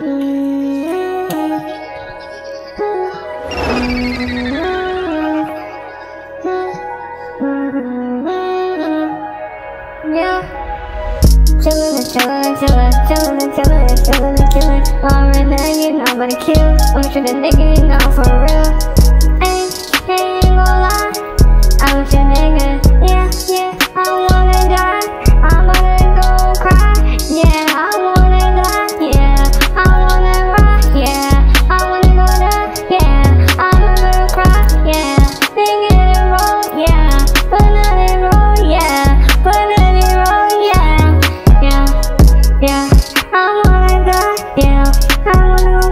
Yeah, I'm kill I'm nigga, you know for real Ain't, ain't lie I'm your nigga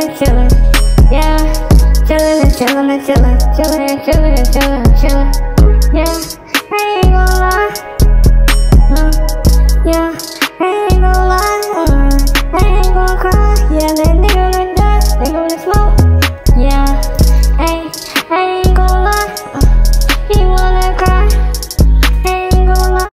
chillin' and chillin', yeah. Chillin' and chillin' and chillin', chillin' and chillin' and chillin', chillin', yeah. I ain't gon' lie.